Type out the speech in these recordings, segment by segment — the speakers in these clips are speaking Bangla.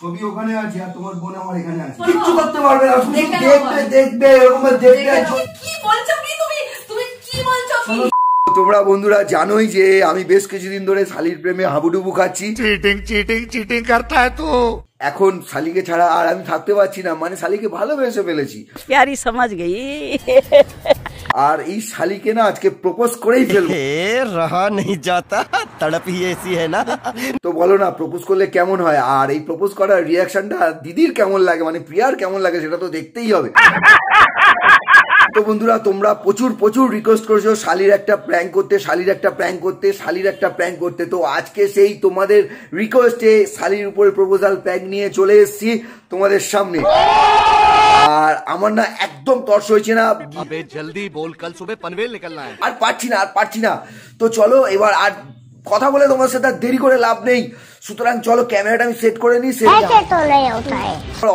ছবি ওখানে আছে আর তোমার বোন আমার এখানে আছে। কিচ্ছু করতে পারবে না দেখবে দেখবে এরকম দেখবে তোমরা বন্ধুরা জানোই যে আমি বেশ কিছুদিন ধরে শালির প্রেমে হাবুডুবু খাচ্ছি। চিটিং চিটিং চিটিং করতে তো। এখন শালিকে ছাড়া আর আমি থাকতে পারছি না। মানে শালিকে ভালোবেসে ফেলেছি। প্যারি সমাজ গেই আর এই শালিকে না আজকে প্রপোজ করেই ফেলব। রাহা নেই যাতা তড়প হি এসি হ্যায় না। তো বলো না প্রপোজ করলে কেমন হয়? আর এই প্রপোজ করার রিয়াকশনটা দিদির কেমন লাগে? মানে প্রিয়ার কেমন লাগে সেটা তো দেখতেই হবে। তো বন্ধুরা তোমরা প্রচুর প্রচুর রিকোয়েস্ট করেছ শালির একটা প্র্যাঙ্ক করতে শালির একটা প্র্যাঙ্ক করতে শালির একটা প্র্যাঙ্ক করতে। তো আজকে সেই তোমাদের রিকোয়েস্টে শালির উপরে প্রপোজাল প্র্যাঙ্ক নিয়ে চলে এসছি তোমাদের সামনে। আর আমার না একদম তর্স হয়েছে না। জলদি বল কাল সুবে পনভেল নিকলনা আর পারছি না আর পারছি না। তো চলো এবার আর কথা বলে তোমার সাথে দেরি করে লাভ নেই। সুতরাং চলো ক্যামেরাটা আমি সেট করে নিই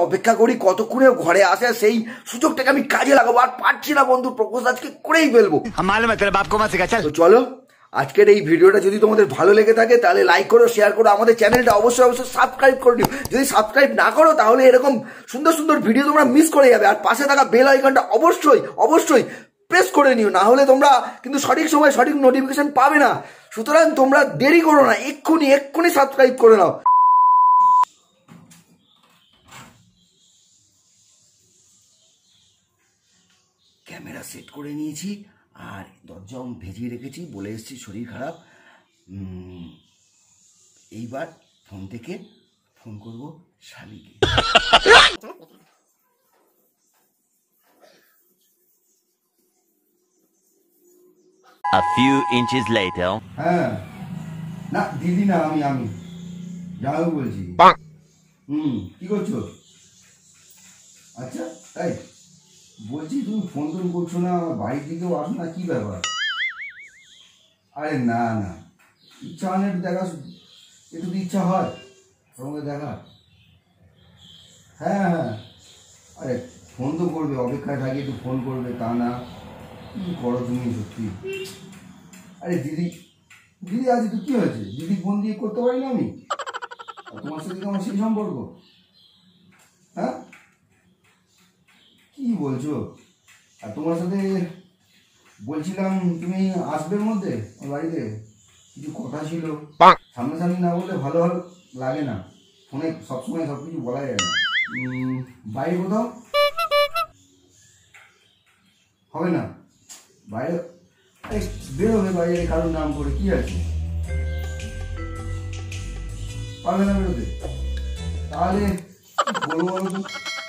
অপেক্ষা করি কতক্ষণে ঘরে আসে সেই সুযোগটাকে আমি কাজে লাগাবো। আর পারছি না বন্ধু প্রপোজ আজকে করেই ফেলব। চলো। আজকের এই ভিডিওটা যদি তোমাদের ভালো লেগে থাকে তাহলে লাইক করো শেয়ার করো আমাদের চ্যানেলটা অবশ্যই অবশ্যই সাবস্ক্রাইব করে নিও। যদি সাবস্ক্রাইব না করো তাহলে এরকম সুন্দর সুন্দর ভিডিও তোমরা মিস করে যাবে। আর পাশে থাকা বেল আইকনটা অবশ্যই অবশ্যই প্রেস করে নিও। না হলে তোমরা কিন্তু সঠিক সময় সঠিক নোটিফিকেশন পাবে না। সুতরাং তোমরা দেরি করো না, এক্ষুনি এক্ষুনি সাবস্ক্রাইব করে নাও। ক্যামেরা সেট করে নিয়েছি, আর দরজাও ভেজিয়ে রেখেছি, বলে এসেছি শরীর খারাপ। এইবার ফোন থেকে ফোন করব শালিকে। A few inches later. হ্যাঁ। না দিদি না আমি আমি। যাও বলছি। হুম কি করছ? আচ্ছা এই বলছি তুমি ফোন টোন করছ না বাড়ির দিকেও আসো না কি ব্যাপার? আরে না না। ইচ্ছা হয় না একটু দেখা একটু তো ইচ্ছা হয় তোমাকে দেখা। হ্যাঁ হ্যাঁ। আরে ফোন তো করবে অপেক্ষায় থাকি একটু ফোন করবে তা না। কি করো তুমি সত্যি। আরে দিদি দিদি আজ তো কি হয়েছে? দিদি ফোন দিয়ে করতে পারি না আমি? তোমার সাথে কি আমার সেই সম্পর্ক। হ্যাঁ? কি বলছো? আর তোমার সাথে বলছিলাম তুমি আসবে মধ্যে আমার বাড়িতে? কিছু কথা ছিল। সামনাসামনি না বললে ভালো ভালো লাগে না। ফোনে সবসময় সব কিছু বলা যায় না। বাইরে কোথাও? হবে না। বাইরে বেরোবে বাইরে কারোর নাম করে, কি আছে পারবে না বেরোতে? তাহলে বলব?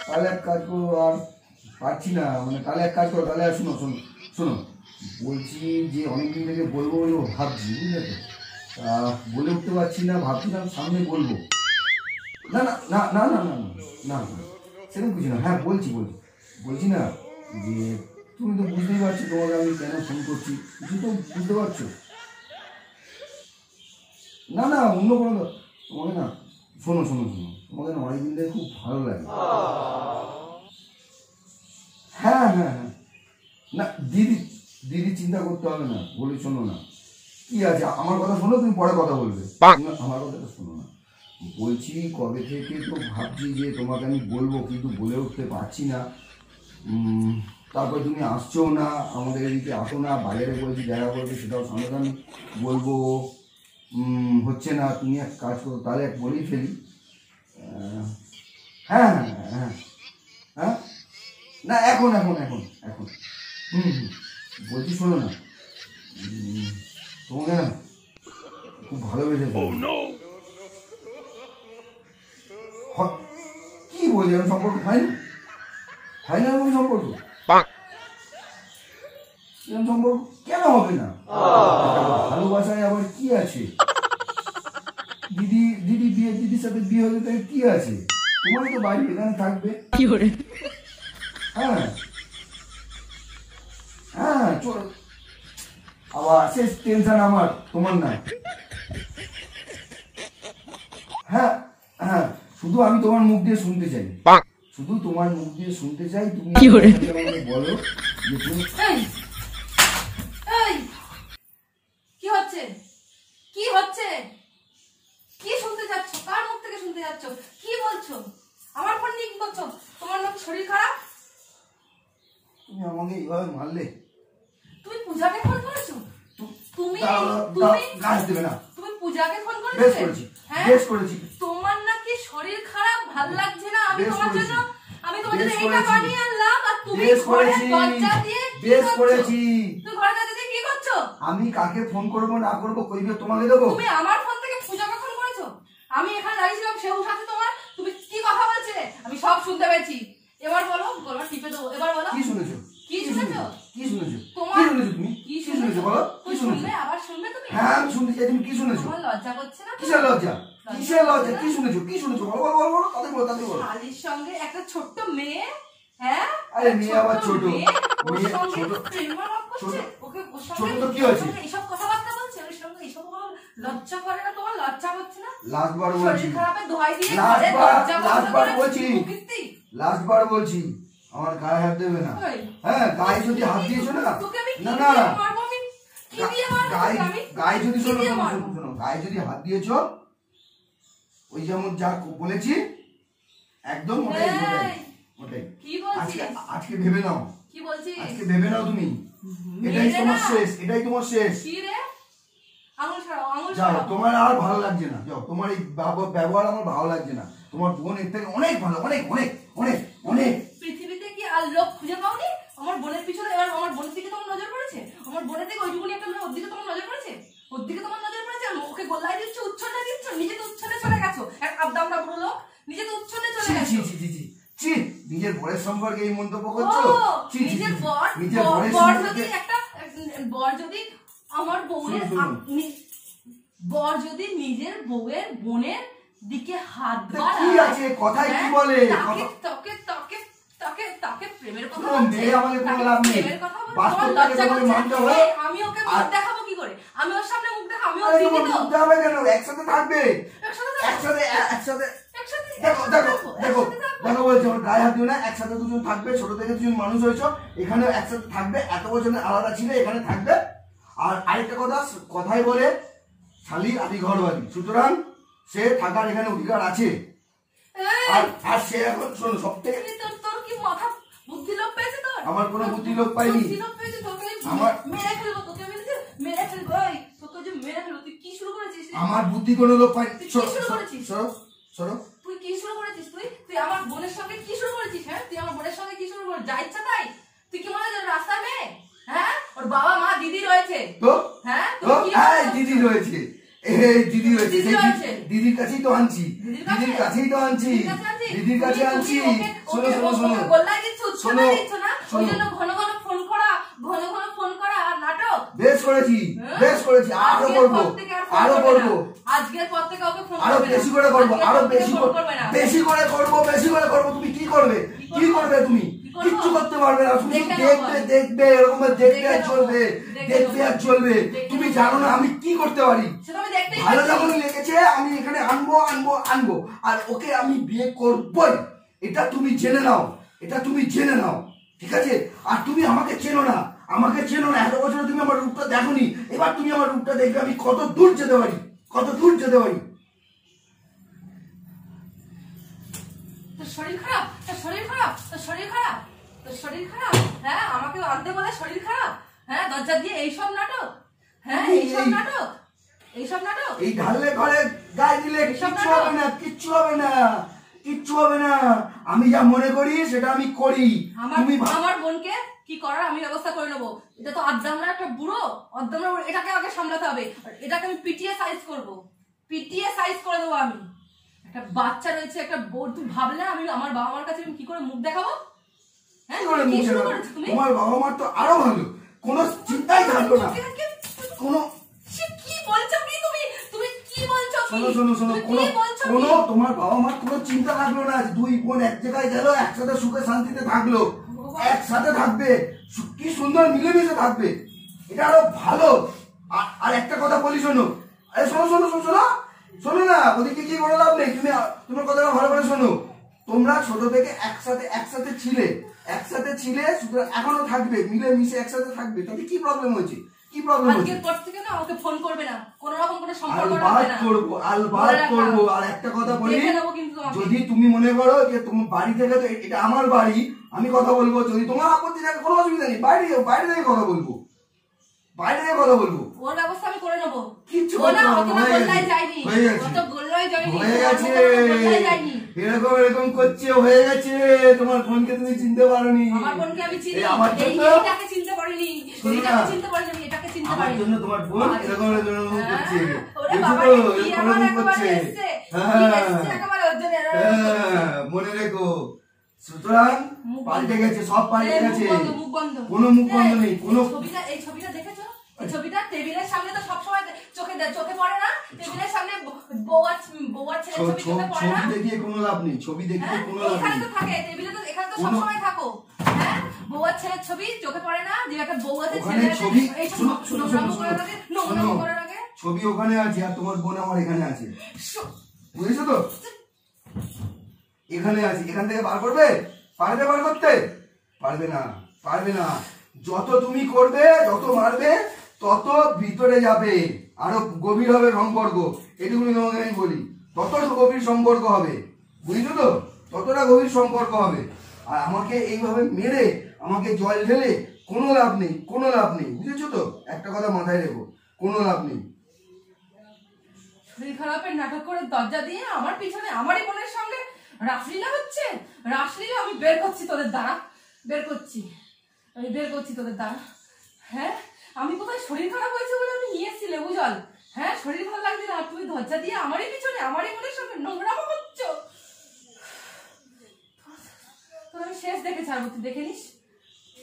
তাহলে এক কাজ করো, আর পারছি না মানে তাহলে এক কাজ করো, তাহলে আর শোনো শোনো শোনো, বলছি যে অনেকদিন থেকে বলব বলব ভাবছি, বুঝলে তো? বলে উঠতে পারছি না ভাবছিলাম সামনে বলব। না না না না না না না না, সেরকম কিছু না হ্যাঁ বলছি বলছি। বলছি না যে তুমি তো বুঝতেই পারছ তোমাকে আমি কেন ফোন করছি। কিছু তো বুঝতে পারছ? না না অন্য কোনো তোমাকে না শোনো শোনো শোনো তোমাকে না অনেকদিন ধরে খুব ভালো লাগে। হ্যাঁ হ্যাঁ হ্যাঁ। না দিদি দিদি চিন্তা করতে হবে না বলি শোনো না। কি আছে? আমার কথা শোনো তুমি পরে কথা বলবে। আমার কথাটা শোনো না। বলছি কবে থেকে তো ভাবছি যে তোমাকে আমি বলব কিন্তু বলে উঠতে পারছি না। তারপর তুমি আসছো না আমাদের এদিকে আসো না বাইরে বলছি দেখা করবে সেটাও সামনাসামনি বলব। হচ্ছে না তুমি এক কাজ করো তাহলে এক বলেই ফেলি। আহ, হ্যাঁ হ্যাঁ হ্যাঁ হ্যাঁ না এখন এখন এখন এখন। হুম হুম বলছি শোনো না। তোমাকে না খুব ভালোবেসে। হ- কি বলছি এরকম সম্পর্ক হয় না হয় না এরকম সম্পর্ক? এরকম সম্পর্ক কেন হবে না? ভালোবাসায় আবার কি আছে? দিদি দিদি বিয়ে দিদির সাথে বিয়ে হলে তাই কি আছে? তোমারই তো বাড়ি এখানে থাকবে। হ্যাঁ। হ্যাঁ চল আবার শেষ টেনশন আমার তোমার না। হ্যাঁ হ্যাঁ শুধু আমি তোমার মুখ দিয়ে শুনতে চাই। শুধু তোমার মুখ দিয়ে শুনতে চাই তুমি বলো যে তুমি এই এই কি হচ্ছে কি হচ্ছে কি শুনতে যাচ্ছ কার মুখ থেকে শুনতে যাচ্ছ কি বলছো আমাকে এইভাবে মারলে? তুমি পূজাকে ফোন করেছ? তুমি তুমি গাছ দেবে না। তুমি পূজাকে ফোন করেছ? হ্যাঁ? বেশ করেছি। তোমার নাকি শরীর খারাপ ভালো লাগছে না। আমি তোমার জন্য আমি তোমার জন্য এইটা বানিয়ে আনলাম আর তুমি বেশ ঘরের করেছি। দরজা দিয়ে বেশ করেছি? তুমি ঘরের দরজা দিয়ে কি করছ? আমি কাকে ফোন করব না করব কইবে তোমাকে দেবো? তুমি আমার ফোন থেকে পূজাকে ফোন করেছ? আমি এখানে দাঁড়িয়েছিলাম সেও সাথে তোমার। তুমি কি কথা বলছিলে? আমি সব শুনতে পেয়েছি। এবার বলো বলো টিপে দেবো। এবার বলো। কি শুনেছো? কি শুনেছো? কি শুনেছো? তোমার কি শুনেছো তুমি? কি শুনেছো? বলো? কি শুনেছো? আবার শুনবে তুমি? হ্যাঁ আমি চাই। তুমি কি শুনেছো? তোমার লজ্জা করছে না কিসের লজ্জা? কিসের লজ্জা? কি শুনেছো? কি শুনেছো? বলো বলো বলো বলো তাদের বলো তাদের বলো। শালির সঙ্গে একটা ছোট্ট মেয়ে হ্যাঁ? আরে মেয়ে আবার ছোট। মেয়ে, সঙ্গে ছোট। করছে। ছোট। ওকে ওর ছোট তো কি হয়েছে? সঙ্গে এইসব কথাবার্তা বলছে? ওর সঙ্গে এইসব লজ্জা করে না? তোমার লজ্জা করছে না? লাস্ট বার বলছি। শরীর খারাপের দোহাই দিয়ে ঘরে বার- দরজা বন্ধ last বার করে বলছি। লাস্ট বার বলছি আমার গায়ে হাত দেবে না। হ্যাঁ গায়ে যদি হাত দিয়েছ না না না গায়ে গায়ে যদি শোনো শোনো, গায়ে যদি হাত দিয়েছ ওই যেমন যা বলেছি একদম ওটাই ওটাই আজকে আজকে ভেবে নাও। আজকে ভেবে নাও তুমি। এটাই তোমার শেষ এটাই তোমার শেষ। যাও তোমার আর ভালো লাগছে না। যাও তোমার এই ব্যবহার আমার ভালো লাগছে না। তোমার বোন এর থেকে অনেক ভালো অনেক অনেক অনেক অনেক। পৃথিবীতে কি আর লোক খুঁজে পাওনি? আমার বোনের পিছনে এবার আমার বোনের দিকে তোমার নজর পড়েছে? আমার বোনের দিকে ওইটুকুনি একটা মেয়ে ওর দিকে তোমার নজর পড়েছে? ওর দিকে তোমার নজর পড়েছে? ওকে গোল্লাই দিচ্ছ উচ্ছন্নে দিচ্ছ? নিজে তো উচ্ছন্নে চলে গেছো? এক আবদামরা বুড়ো লোক নিজে তো উচ্ছন্নে চলে গেছো? ছি ছি ছি ছি নিজের বরের সম্পর্কে এই মন্তব্য করছ? নিজের। বর নিজের বর- বরের বর সম্পর্কে যদি একটা বর যদি আমার বউয়ের বর যদি নিজের বউয়ের বোনের দিকে হাত কি আছে? কথায় কি হ্যাঁ, বলে? তাকে তাকে তাকে তাকে প্রেমের কথা মেয়ে কোনো লাভ নেই। আমি ওকে মুখ দেখাবো কি করে? আমি ওর সামনে মুখ দেখা আমি ওর তোমার তো। বুঝতে হবে কেন? একসাথে থাকবে। একসাথে। একসাথে একসাথে একসাথে দেখো দেখো দেখো দেখো বলছি গায়ে হাত দিও না। একসাথে দুজন থাকবে ছোট থেকে দুজন মানুষ হয়েছো। এখানেও একসাথে থাকবে এত বছরের আলাদা ছিল এখানে থাকবে। আর আরেকটা কথা কথাই বলে শালি আদি ঘরবাড়ি সুতরাং সে থাকার এখানে অধিকার আছে। আর আর সে এখন শোনো সব থেকে তুই তোর তোর কি মাথা বুদ্ধি লোক পেয়েছে তোর? আমার কোনো বুদ্ধি লোপ পাইনি। বুদ্ধি লোপ পেয়েছে তোকে? আমার- মেরে ফেলব তোকে আমি মেরে ফেলব এই তোকে যে মেরে ফেলব তুই কি শুরু করেছিস? আমার বুদ্ধি কোনো লোক তুই কি শুরু করেছিস? সরো সরো তুই কি শুরু করেছিস তুই? তুই আমার বোনের সঙ্গে কি শুরু করেছিস হ্যাঁ? তুই আমার বোনের সঙ্গে কি শুরু করে যা ইচ্ছা তাই। তুই কি মনে হয় তোর রাস্তার মেয়ে? হ্যাঁ? ওর বাবা মা দিদি রয়েছে। তো? হ্যাঁ? তো? দিদি রয়েছে। এই দিদি রয়েছে। দিদি রয়েছে। দিদির কাছেই তো আনছি। দিদির কাছেই তো আনছি। দিদির কাছে আনছি? শোনো শোনো শোনো। শোনো, শোনো। ঘন ঘন ফোন করা, ঘন ঘন ফোন করা আর নাটক। বেশ করেছি? বেশ করেছি। আরও করব পর থেকে আর ফোন আরও করব আজকের পর থেকে ওকে ফোন আরও বেশি করে করব আরও বেশি করে বেশি করে করব বেশি করে করব। তুমি কি করবে? কি করবে? তুমি? কিচ্ছু করতে পারবে না। তুমি দেখবে দেখবে এরকম দেখবে আর চলবে। দেখে দেখবে আর চলবে। তুমি জানো না আমি কি করতে পারি? ভালো। যখন লেগেছে আমি এখানে আনব আনব আনব। আর ওকে আমি বিয়ে করবই। এটা তুমি জেনে নাও। এটা তুমি জেনে নাও। ঠিক আছে? আর তুমি আমাকে চেনো না। আমাকে চেনো না। এত বছরে তুমি আমার রূপটা দেখোনি। এবার তুমি আমার রূপটা দেখবে। আমি কত দূর যেতে পারি? কত দূর যেতে পারি? তোর শরীর খারাপ? তোর শরীর খারাপ? তোর শরীর খারাপ? তোর শরীর খারাপ? হ্যাঁ আমাকে আনতে বলে শরীর খারাপ? হ্যাঁ দরজা দিয়ে এইসব নাটক? হ্যাঁ এইসব নাটক এইসব নাটক। এই ঢাললে ঘরে গায়ে দিলে কিচ্ছু হবে না কিচ্ছু হবে না কিচ্ছু হবে না। আমি যা মনে করি সেটা আমি করি। আমার তুমি আমার বোনকে কি করার আমি ব্যবস্থা করে নেব। এটা তো আদ্দামরা একটা বুড়ো আদ্দামরা এটাকে আগে সামলাতে হবে। এটাকে আমি পিটিয়ে সাইজ করব। পিটিয়ে সাইজ করে দেবো আমি। একটা বাচ্চা রয়েছে একটা বোর তুমি ভাবলে আমি আমার বাবা মার কাছে আমি কি করে মুখ দেখাবো? হ্যাঁ তোমার বাবা মার তো আরও ভালো। কোনো চিন্তাই থাকল না। কোনো কি বলছো কি তুমি? তুমি কি বলছো শোনো শোনো শোনো তুমি কোনো তোমার বাবা মার কোনো চিন্তা থাকল না। দুই বোন এক জায়গায় গেল একসাথে সুখে শান্তিতে থাকল। একসাথে থাকবে। কি সুন্দর মিলেমিশে থাকবে। এটা আরও ভালো। আর- একটা কথা বলি শোনো। আরে শোনো শোনো শোনো শোনো। শোনো না ওদিকে কি করে লাভ নেই। তুমি তোমার কথাটা ভালো করে শোনো। তোমরা ছোট থেকে একসাথে একসাথে ছিলে। একসাথে ছিলে সুতরাং এখনও থাকবে। মিলে মিশে একসাথে থাকবে। তাতে কি প্রবলেম হয়েছে? কি প্রবলেম আজকে পর থেকে না আমাকে ফোন করবে না। কোন রকম কোনো সম্পর্ক রাখবে না। করব আলবাত। করব। আর একটা কথা বলি যদি তুমি মনে করো যে তুমি বাড়ি থেকে তো এটা আমার বাড়ি আমি কথা বলব। যদি তোমার আপত্তি থাকে কোনো অসুবিধা নেই। বাইরে বাইরে থেকে কথা বলব। বাইরে থেকে কথা বলব। ওর ব্যবস্থা আমি করে নেব। কিচ্ছু না অত না, বললাই যাইনি অত হয়ে গেছে। এরকম এরকম করছে হয়ে গেছে। তোমার বোনকে তুমি চিনতে পারোনি। আমার বোনকে আমি চিনি। আমার জন্য? এইটাকে চিনতে পারিনি। শোনো চিনতে পারিনি এটাকে চিনতে আমার জন্য তোমার বোন এরকম এরকম করছে। হ্যাঁ, ওরে বাবা কি আমার এরকম একেবারে করছে এসছে? কি হ্যাঁ একেবারে ওর জন্য হ্যাঁ, মনে রেখো। সুতরাং পাল্টে গেছে সব পাল্টে গেছে। কোনো মুখ বন্ধ নেই কোনো ছবিটা এই ছবিটা দেখেছ? ছবিটা টেবিলের সামনে তো সবসময় চোখে চোখে পড়ে না? টেবিলের সামনে ব- বৌয়ার বৌয়ার ছবি চোখে পড়ে না? ছবি দেখিয়ে কোনো লাভ নেই ছবি দেখিয়ে? কোনো লাভ এখানে তো থাকে টেবিলে তো এখানে তো সবসময় থাকো। হ্যাঁ? বৌয়ার ছেলের ছবি চোখে পড়ে না? যে একটা বউ ওখানে ছেলে আছে ছবি এই শোনো শোনো শোনো নোংরামো করে শোনো রাখে নোংরামো শোনো। করে রাখে ছবি ওখানে আছে আর তোমার বোন আমার এখানে আছে। বুঝেছ তো? এখানে আছে। এখান থেকে বার করবে? পারবে বার করতে? পারবে না। পারবে না। যত তুমি করবে যত মারবে তত ভিতরে যাবে, আরও গভীর হবে সম্পর্ক। এটুকুনি তোমাকে আমি বলি তত গভীর সম্পর্ক হবে। বুঝছ তো? ততটা গভীর সম্পর্ক হবে। আর আমাকে এইভাবে মেরে, আমাকে জল ঢেলে কোনো লাভ নেই, কোনো লাভ নেই। বুঝেছ তো? একটা কথা মাথায় রেখো, কোনো লাভ নেই। শরীর খারাপের নাটক করে দরজা দিয়ে আমার পিছনে, আমারই বোনের সঙ্গে রাসলীলা হচ্ছে? রাসলীলা, আমি বের করছি তোদের দ্বারা। বের করছি। আমি বের করছি তোদের দ্বারা। হ্যাঁ? আমি কোথায়? শরীর খারাপ হয়েছে বলে আমি নিয়ে এসেছি লেবু হ্যাঁ শরীর ভালো লাগছে না, তুমি দরজা দিয়ে আমারই পিছনে, আমারই বোনের সঙ্গে নোংরামো করছ। তোর আমি শেষ দেখে ছাড়বো, তুই দেখে নিস।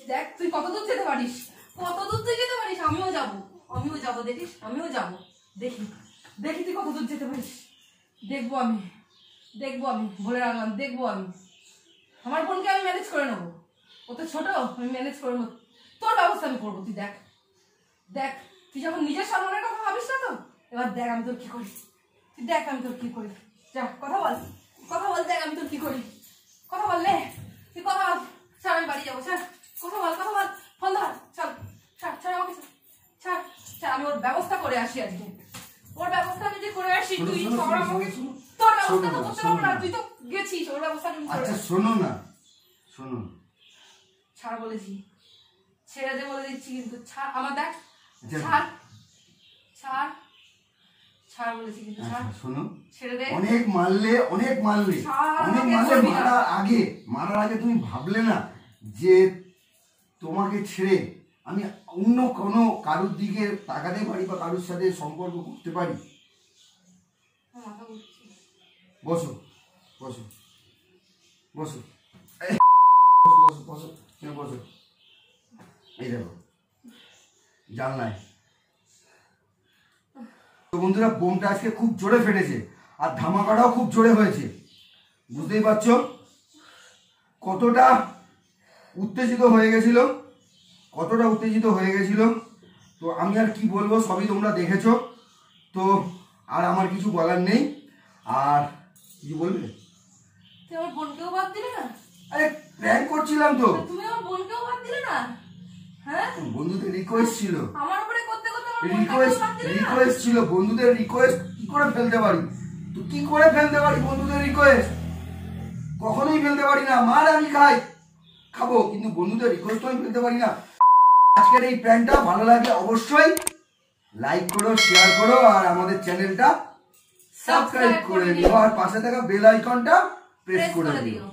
দেখ, তুই কত দূর যেতে পারিস? কত দূর তুই যেতে পারিস? আমিও যাব আমিও যাব, দেখিস? আমিও যাব, দেখি দেখি তুই কত দূর যেতে পারিস। দেখব আমি দেখব আমি, বলে রাখলাম, দেখব আমি। আমার বোনকে আমি ম্যানেজ করে নেব। ও তো ছোট, আমি ম্যানেজ করে নেব। তোর ব্যবস্থা আমি করব, তুই দেখ। দেখ তুই যখন নিজের সম্মানের কথা ভাবিস না তো এবার দেখ আমি তোর কি করি। তুই দেখ আমি তোর কি করি। যা কথা বল। কথা বল দেখ আমি তোর কি করি। কথা বললে তুই কথা বল। ছাড় আমি বাড়ি যাব ছাড়। কথা বল কথা বল। ফোন ধর চল ছাড় ছাড় আমাকে। ছাড় ছাড় আমি ওর ব্যবস্থা করে আসি আজকে। ওর ব্যবস্থা যদি করে আসি তুই আমাকে তোর ব্যবস্থা তো করতে পারব না। তুই তো গেছিস ওর ব্যবস্থা আমি আচ্ছা শোনো না। শোনো। ছাড় বলেছি। ছেড়ে দে বলে দিচ্ছি কিন্তু ছাড় আমার দেখ। ছাড়। ছাড়। ছাড় বলেছি কিন্তু ছাড়। আচ্ছা শোনো। ছেড়ে দে। অনেক মারলে অনেক মারলে। অনেক মারলে মারার আগে মারার আগে তুমি ভাবলে না যে তোমাকে ছেড়ে আমি অন্য কোনো কারোর দিকে তাকাতে পারি বা কারোর সাথে সম্পর্ক করতে পারি? ঘুরছে। বসো বসো বসো বসো বসো বসো। এই দেখো। জানলায় তো বন্ধুরা বোমটা আজকে খুব জোরে ফেটেছে আর ধামাকাটাও খুব জোরে হয়েছে। বুঝতেই পারছ? কতটা উত্তেজিত হয়ে গেছিল কতটা উত্তেজিত হয়ে গেছিল তো আমি আর কি বলব সবই তোমরা দেখেছ। তো আর আমার কিছু বলার নেই। আর কিছু বলবে? বোনকেও বাদ দিলে না? আরে প্র্যাঙ্ক করছিলাম তো। তুমি আমার বোনকেও বাদ দিলে না? বন্ধুদের রিকোয়েস্ট ছিল। আমার উপরে করতে করতে রিকোয়েস্ট রিকোয়েস্ট ছিল বন্ধুদের রিকোয়েস্ট কি করে ফেলতে পারি? তো কি করে ফেলতে পারি বন্ধুদের রিকোয়েস্ট কখনোই ফেলতে পারি না। মার আমি খাই। খাব কিন্তু বন্ধুদের রিকোয়েস্ট আমি ফেলতে পারি না। আজকের এই প্ল্যানটা ভালো লাগলে অবশ্যই লাইক করো শেয়ার করো আর আমাদের চ্যানেলটা সাবস্ক্রাইব করে দিও। আর পাশে থাকা বেল আইকনটা প্রেস করে দিও।